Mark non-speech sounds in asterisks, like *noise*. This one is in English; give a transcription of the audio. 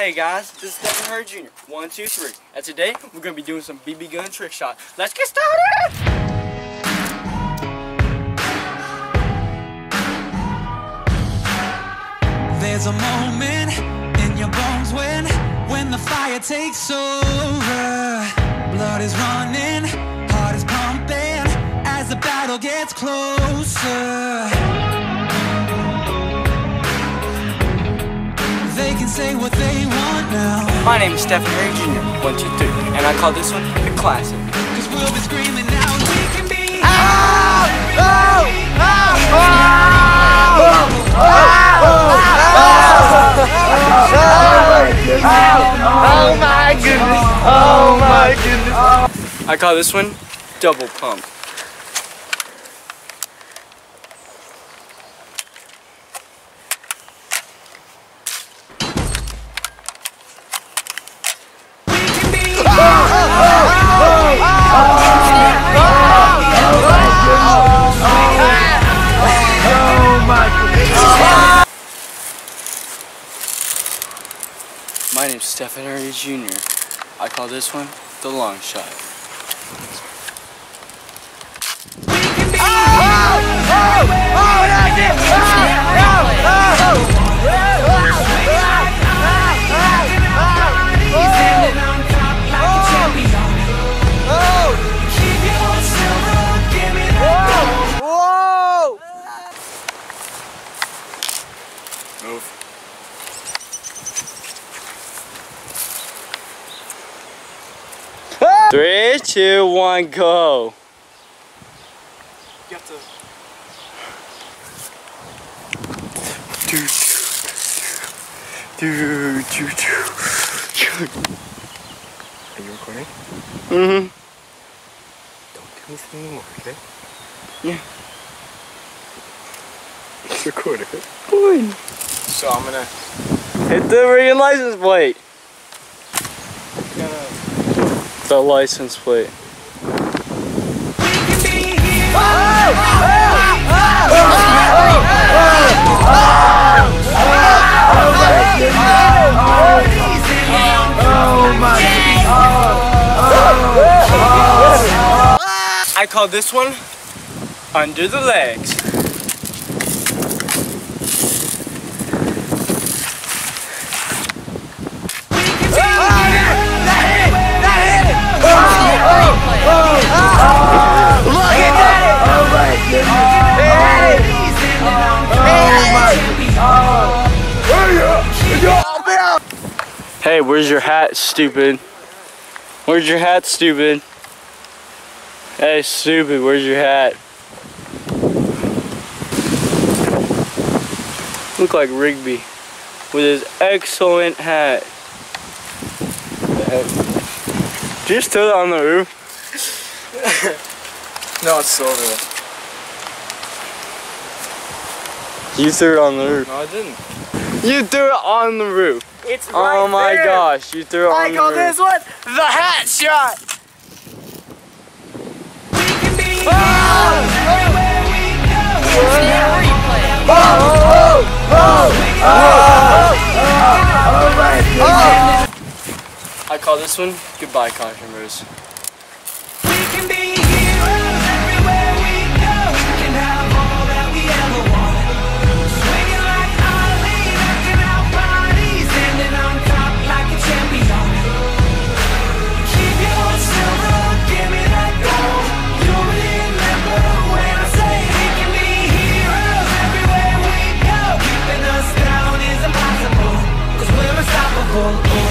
Hey guys, this is Stephen Hurry Jr. One, two, three. And today we're gonna be doing some BB gun trick shot. Let's get started! There's a moment in your bones when when the fire takes over. Blood is running, heart is pumping as the battle gets closer. Can say what they want now. My name is Stephen Hurry Jr. One, two, three. And I call this one the classic. Cause we'll be screaming now. We can be. Oh my goodness! Oh my goodness! I call this one double pump. My name's Stephen Hurry Jr. I call this one the long shot. Move. Three, two, one, go. You have to. Do, do, do. Are you recording? Mm-hmm. Don't do anything anymore, okay? Yeah. It's recorded. Good. So I'm gonna. Hit the ring license plate. gonna The license plate. I call this one under the legs. Hey, where's your hat, stupid? Where's your hat, stupid? Hey, stupid, where's your hat? Look like Rigby with his excellent hat. Did you just throw that on the roof? *laughs* No, it's there. You threw it on the roof. No, I didn't. You threw it on the roof. It's oh my gosh, you threw it on I the call roof. this one the hat shot. I call this one goodbye, Caution Bros. Hold.